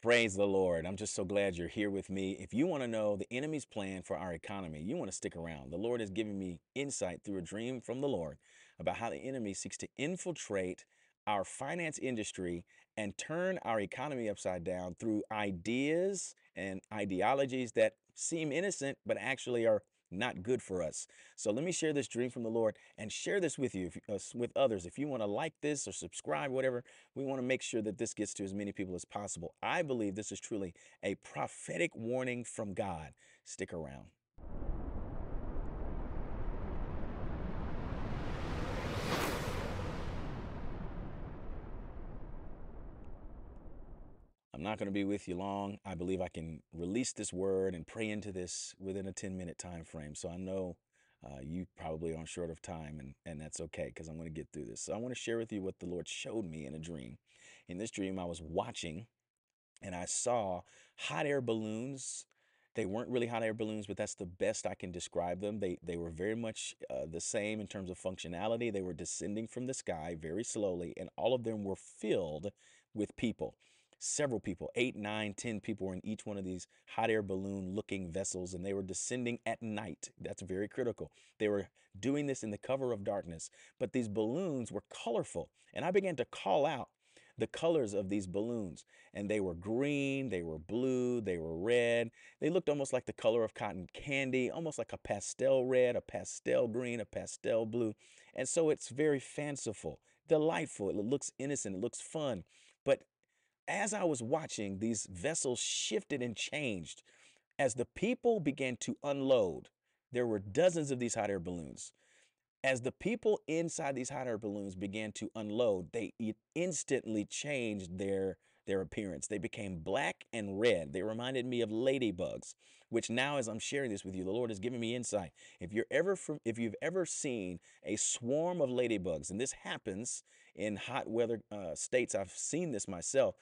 Praise the Lord. I'm just so glad you're here with me. If you want to know the enemy's plan for our economy, you want to stick around. The Lord has given me insight through a dream from the Lord about how the enemy seeks to infiltrate our finance industry and turn our economy upside down through ideas and ideologies that seem innocent but actually are not good for us. So let me share this dream from the Lord and share this with you, if, uh, with others. If you want to like this or subscribe, whatever, we want to make sure that this gets to as many people as possible. I believe this is truly a prophetic warning from God. Stick around. I'm not going to be with you long. I believe I can release this word and pray into this within a 10 minute time frame. So I know uh, you probably aren't short of time, and, and that's okay because I'm going to get through this. So I want to share with you what the Lord showed me in a dream. In this dream, I was watching and I saw hot air balloons. They weren't really hot air balloons, but that's the best I can describe them. They, they were very much uh, the same in terms of functionality. They were descending from the sky very slowly, and all of them were filled with people several people, eight, nine, ten people were in each one of these hot air balloon looking vessels, and they were descending at night. That's very critical. They were doing this in the cover of darkness, but these balloons were colorful. And I began to call out the colors of these balloons. And they were green, they were blue, they were red. They looked almost like the color of cotton candy, almost like a pastel red, a pastel green, a pastel blue. And so it's very fanciful, delightful. It looks innocent, it looks fun. But as I was watching, these vessels shifted and changed. As the people began to unload, there were dozens of these hot air balloons. As the people inside these hot air balloons began to unload, they instantly changed their, their appearance. They became black and red. They reminded me of ladybugs, which now as I'm sharing this with you, the Lord has given me insight. If you're ever from, if you've ever seen a swarm of ladybugs, and this happens in hot weather uh, states, I've seen this myself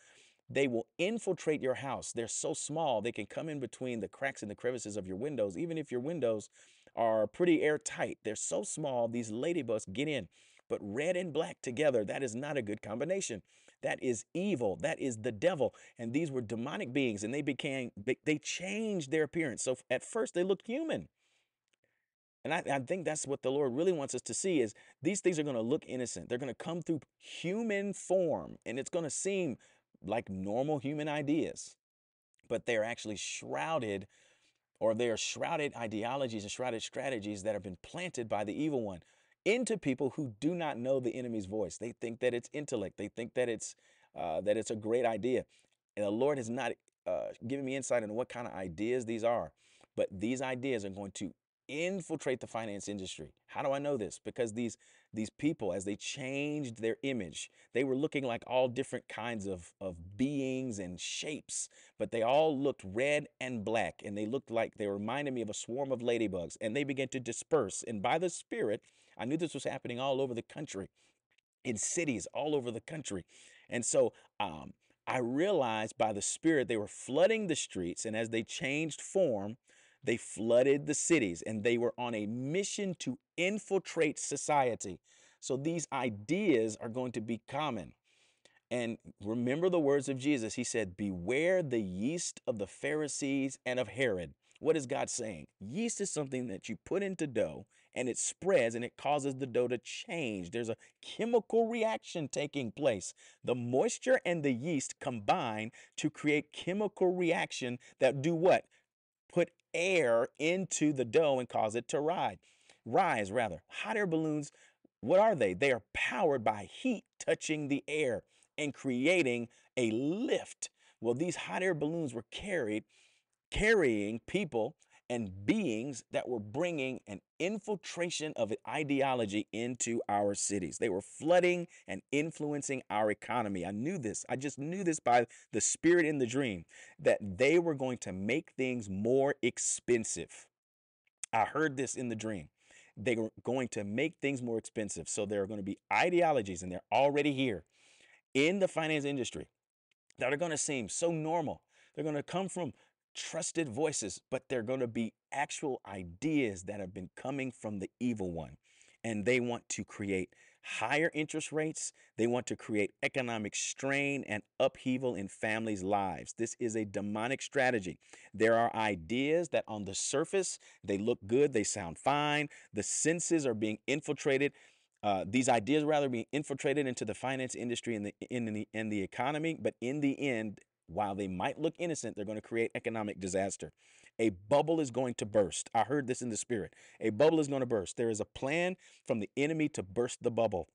they will infiltrate your house. They're so small, they can come in between the cracks and the crevices of your windows, even if your windows are pretty airtight. They're so small, these ladybugs get in. But red and black together, that is not a good combination. That is evil. That is the devil. And these were demonic beings, and they became, they changed their appearance. So at first, they looked human. And I, I, think that's what the Lord really wants us to see is these things are going to look innocent. They're going to come through human form and it's going to seem like normal human ideas, but they're actually shrouded or they are shrouded ideologies and shrouded strategies that have been planted by the evil one into people who do not know the enemy's voice. They think that it's intellect. They think that it's uh, that it's a great idea. And the Lord has not uh, given me insight into what kind of ideas these are, but these ideas are going to infiltrate the finance industry. How do I know this? Because these these people, as they changed their image, they were looking like all different kinds of, of beings and shapes, but they all looked red and black, and they looked like they reminded me of a swarm of ladybugs, and they began to disperse. And by the Spirit, I knew this was happening all over the country, in cities all over the country. And so um, I realized by the Spirit they were flooding the streets, and as they changed form, they flooded the cities and they were on a mission to infiltrate society. So these ideas are going to be common. And remember the words of Jesus. He said, Beware the yeast of the Pharisees and of Herod. What is God saying? Yeast is something that you put into dough and it spreads and it causes the dough to change. There's a chemical reaction taking place. The moisture and the yeast combine to create chemical reaction that do what? Put air into the dough and cause it to ride, rise rather. Hot air balloons, what are they? They are powered by heat touching the air and creating a lift. Well, these hot air balloons were carried, carrying people and beings that were bringing an infiltration of ideology into our cities. They were flooding and influencing our economy. I knew this. I just knew this by the spirit in the dream that they were going to make things more expensive. I heard this in the dream. They were going to make things more expensive. So there are going to be ideologies, and they're already here in the finance industry that are going to seem so normal. They're going to come from trusted voices, but they're going to be actual ideas that have been coming from the evil one. And they want to create higher interest rates. They want to create economic strain and upheaval in families' lives. This is a demonic strategy. There are ideas that on the surface, they look good, they sound fine. The senses are being infiltrated. Uh, these ideas rather being infiltrated into the finance industry and the in the in the economy, but in the end, while they might look innocent, they're going to create economic disaster. A bubble is going to burst. I heard this in the spirit. A bubble is going to burst. There is a plan from the enemy to burst the bubble,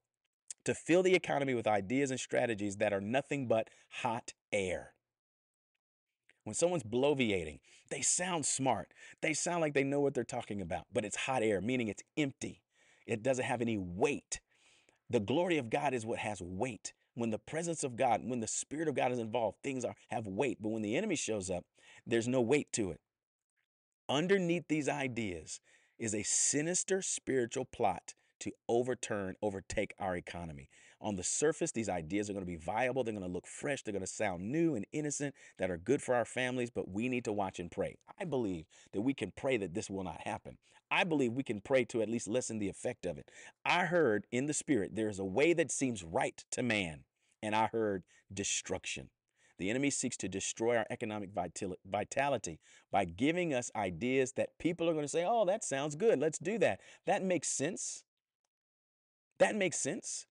to fill the economy with ideas and strategies that are nothing but hot air. When someone's bloviating, they sound smart. They sound like they know what they're talking about, but it's hot air, meaning it's empty. It doesn't have any weight. The glory of God is what has weight. When the presence of God, when the Spirit of God is involved, things are have weight. But when the enemy shows up, there's no weight to it. Underneath these ideas is a sinister spiritual plot to overturn, overtake our economy. On the surface, these ideas are going to be viable. They're going to look fresh. They're going to sound new and innocent that are good for our families, but we need to watch and pray. I believe that we can pray that this will not happen. I believe we can pray to at least lessen the effect of it. I heard in the spirit, there is a way that seems right to man, and I heard destruction. The enemy seeks to destroy our economic vitality by giving us ideas that people are going to say, oh, that sounds good. Let's do that. That makes sense. That makes sense.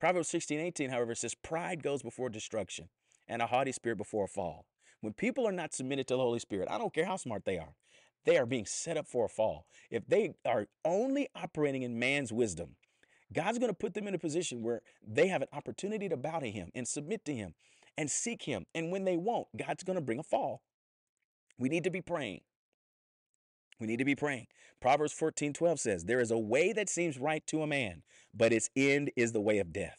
Proverbs 16, 18, however, says, Pride goes before destruction and a haughty spirit before a fall. When people are not submitted to the Holy Spirit, I don't care how smart they are, they are being set up for a fall. If they are only operating in man's wisdom, God's going to put them in a position where they have an opportunity to bow to Him and submit to Him and seek Him. And when they won't, God's going to bring a fall. We need to be praying. We need to be praying. Proverbs 14 12 says, There is a way that seems right to a man, but its end is the way of death.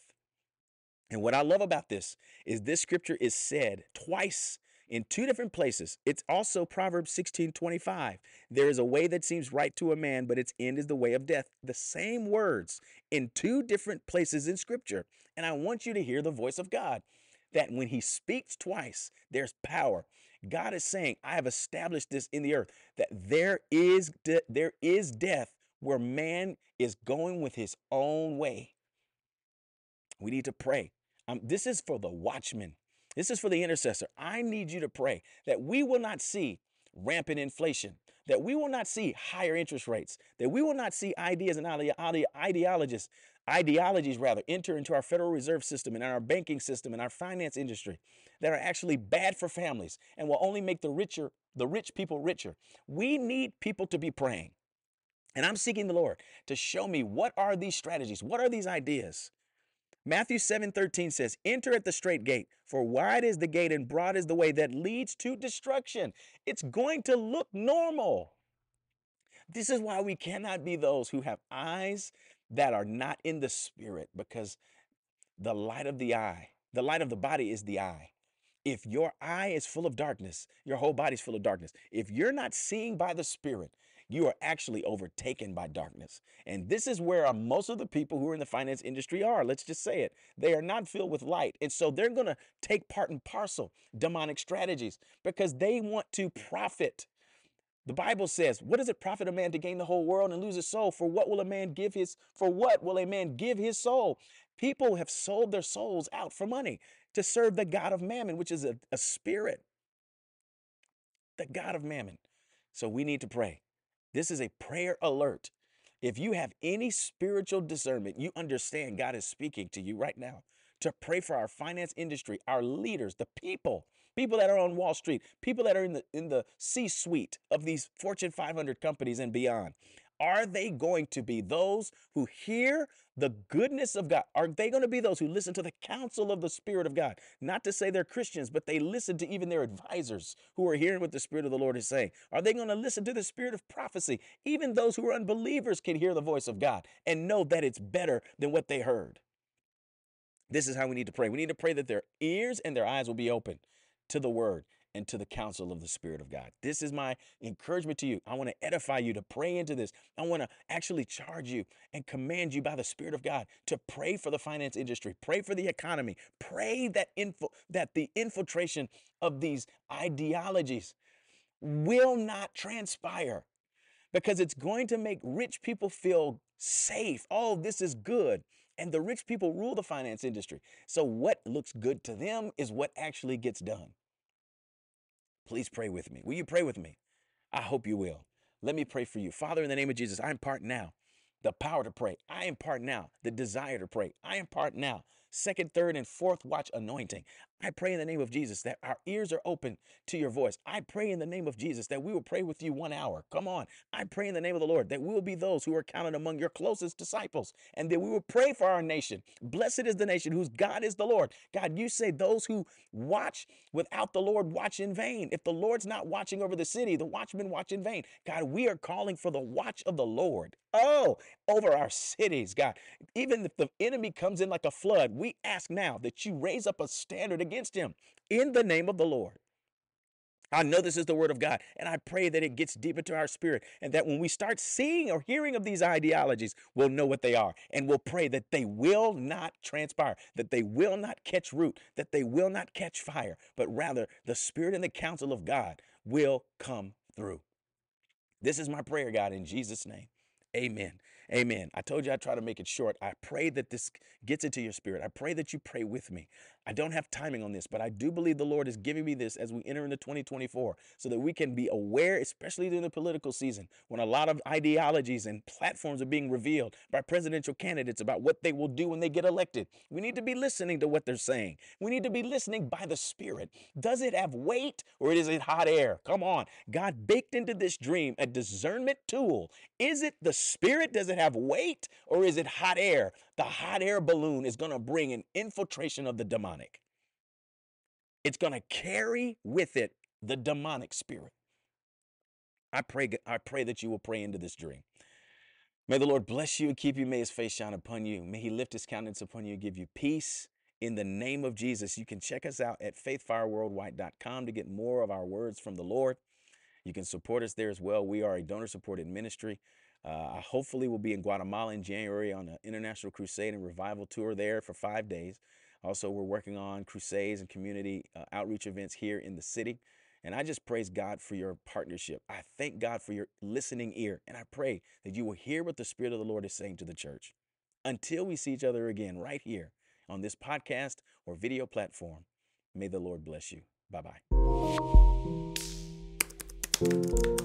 And what I love about this is this scripture is said twice in two different places. It's also Proverbs 16 25. There is a way that seems right to a man, but its end is the way of death. The same words in two different places in Scripture. And I want you to hear the voice of God that when He speaks twice, there's power. God is saying, I have established this in the earth that there is de- there is death where man is going with his own way. We need to pray. Um, this is for the watchman. This is for the intercessor. I need you to pray that we will not see rampant inflation, that we will not see higher interest rates, that we will not see ideas and ideologies, ideologies rather, enter into our Federal Reserve System and our banking system and our finance industry that are actually bad for families and will only make the richer, the rich people richer. We need people to be praying. And I'm seeking the Lord to show me what are these strategies? What are these ideas? Matthew 7:13 says, "Enter at the strait gate, for wide is the gate and broad is the way that leads to destruction." It's going to look normal. This is why we cannot be those who have eyes that are not in the spirit because the light of the eye, the light of the body is the eye. If your eye is full of darkness, your whole body's full of darkness. If you're not seeing by the spirit, you are actually overtaken by darkness. And this is where uh, most of the people who are in the finance industry are. Let's just say it. They are not filled with light. And so they're going to take part in parcel demonic strategies because they want to profit. The Bible says, what does it profit a man to gain the whole world and lose his soul? For what will a man give his for what will a man give his soul? People have sold their souls out for money to serve the God of mammon, which is a, a spirit. The God of mammon. So we need to pray. This is a prayer alert. If you have any spiritual discernment, you understand God is speaking to you right now to pray for our finance industry, our leaders, the people, people that are on Wall Street, people that are in the in the C-suite of these Fortune 500 companies and beyond. Are they going to be those who hear the goodness of God? Are they going to be those who listen to the counsel of the Spirit of God? Not to say they're Christians, but they listen to even their advisors who are hearing what the Spirit of the Lord is saying. Are they going to listen to the Spirit of prophecy? Even those who are unbelievers can hear the voice of God and know that it's better than what they heard. This is how we need to pray. We need to pray that their ears and their eyes will be open to the word and to the counsel of the Spirit of God. This is my encouragement to you. I want to edify you to pray into this. I want to actually charge you and command you by the Spirit of God to pray for the finance industry, pray for the economy, pray that info that the infiltration of these ideologies will not transpire because it's going to make rich people feel safe. Oh, this is good. And the rich people rule the finance industry. So, what looks good to them is what actually gets done. Please pray with me. Will you pray with me? I hope you will. Let me pray for you. Father, in the name of Jesus, I impart now the power to pray. I impart now the desire to pray. I impart now second, third, and fourth watch anointing. I pray in the name of Jesus that our ears are open to your voice. I pray in the name of Jesus that we will pray with you one hour. Come on. I pray in the name of the Lord that we will be those who are counted among your closest disciples and that we will pray for our nation. Blessed is the nation whose God is the Lord. God, you say those who watch without the Lord watch in vain. If the Lord's not watching over the city, the watchmen watch in vain. God, we are calling for the watch of the Lord. Oh, over our cities, God. Even if the enemy comes in like a flood, we ask now that you raise up a standard against him in the name of the Lord. I know this is the word of God, and I pray that it gets deep into our spirit, and that when we start seeing or hearing of these ideologies, we'll know what they are, and we'll pray that they will not transpire, that they will not catch root, that they will not catch fire, but rather the spirit and the counsel of God will come through. This is my prayer, God, in Jesus' name. Amen. Amen. I told you I'd try to make it short. I pray that this gets into your spirit. I pray that you pray with me. I don't have timing on this, but I do believe the Lord is giving me this as we enter into 2024 so that we can be aware, especially during the political season, when a lot of ideologies and platforms are being revealed by presidential candidates about what they will do when they get elected. We need to be listening to what they're saying. We need to be listening by the Spirit. Does it have weight or is it hot air? Come on. God baked into this dream a discernment tool. Is it the Spirit? Does it have weight or is it hot air? The hot air balloon is going to bring an infiltration of the demonic. It's going to carry with it the demonic spirit. I pray, I pray that you will pray into this dream. May the Lord bless you and keep you. May his face shine upon you. May he lift his countenance upon you and give you peace in the name of Jesus. You can check us out at faithfireworldwide.com to get more of our words from the Lord. You can support us there as well. We are a donor supported ministry. Uh, hopefully, we'll be in Guatemala in January on an international crusade and revival tour there for five days. Also, we're working on crusades and community uh, outreach events here in the city. And I just praise God for your partnership. I thank God for your listening ear. And I pray that you will hear what the Spirit of the Lord is saying to the church. Until we see each other again right here on this podcast or video platform, may the Lord bless you. Bye bye.